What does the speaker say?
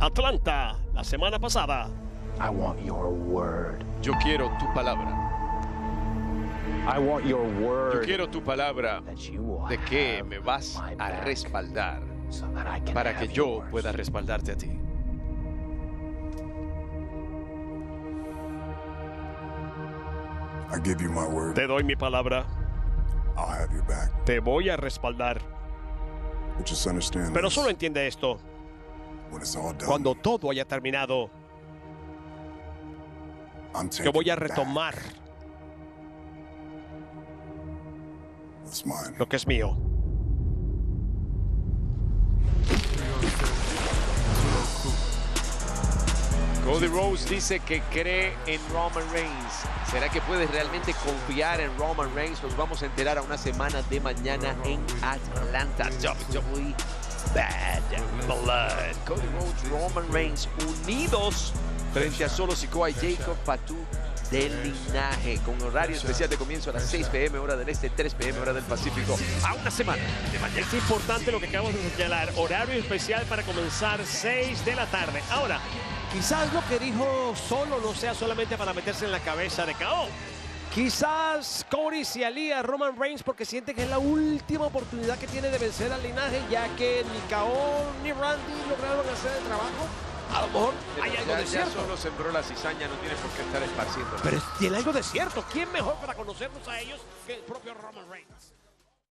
Atlanta, la semana pasada. I want your word. Yo quiero tu palabra. I want your Yo quiero tu palabra you de que me vas a respaldar so para que yo yours. pueda respaldarte a ti. I give you my word. Te doy mi palabra. I'll have your back. Te voy a respaldar. But just understand Pero solo entiende esto. Cuando todo haya terminado, taking voy a retomar lo que es mío. Cody Rose dice que cree en Roman Reigns. ¿Será que puedes realmente confiar en Roman Reigns? Nos vamos a enterar a una semana de mañana en Atlanta. WWE Bad Blood. Cody Rhodes, Roman Reigns unidos frente a Solo Sikoa y Jacob Fatu del linaje con horario especial de comienzo a las 6 pm hora del este, 3 pm hora del Pacífico. A una semana de mañana. Es importante lo que acabamos de señalar. Horario especial para comenzar 6 de la tarde. Ahora, quizás lo que dijo solo no sea solamente para meterse en la cabeza de KO. Quizás Cody se alía a Roman Reigns porque siente que es la última oportunidad que tiene de vencer al linaje, ya que ni KO ni Randy lograron hacer el trabajo. A lo mejor hay algo Ya- de ya cierto. solo sembró la cizaña, no tiene por qué estar esparciendo. Pero tiene algo de cierto. ¿Quién mejor para conocernos a ellos que el propio Roman Reigns?